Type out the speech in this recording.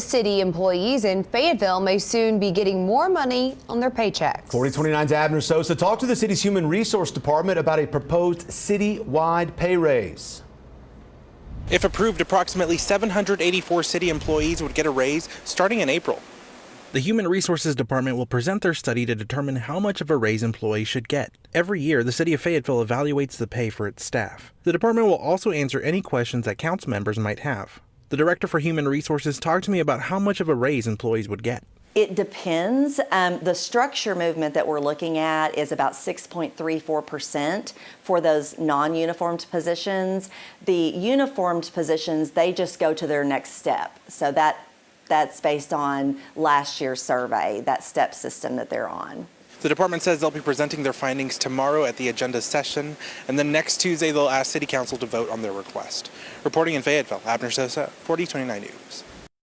City employees in Fayetteville may soon be getting more money on their paychecks. 4029's Abner Sosa talked to the city's Human Resource Department about a proposed city-wide pay raise. If approved, approximately 784 city employees would get a raise starting in April. The Human Resources Department will present their study to determine how much of a raise employees should get. Every year, the City of Fayetteville evaluates the pay for its staff. The department will also answer any questions that council members might have. The Director for Human Resources talked to me about how much of a raise employees would get. It depends. Um, the structure movement that we're looking at is about 6.34% for those non uniformed positions. The uniformed positions, they just go to their next step. So that that's based on last year's survey, that step system that they're on. The department says they'll be presenting their findings tomorrow at the agenda session, and then next Tuesday they'll ask City Council to vote on their request. Reporting in Fayetteville, Abner Sosa, 4029 News.